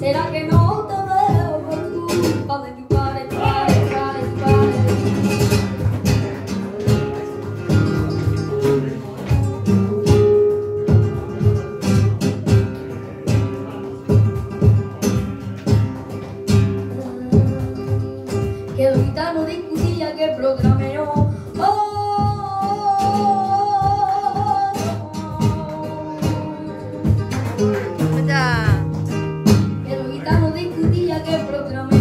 Será que no te veo por tu padre, tu padre, tu padre, tu padre, tu padre? Que el gitano discutía que programeó que proclamé.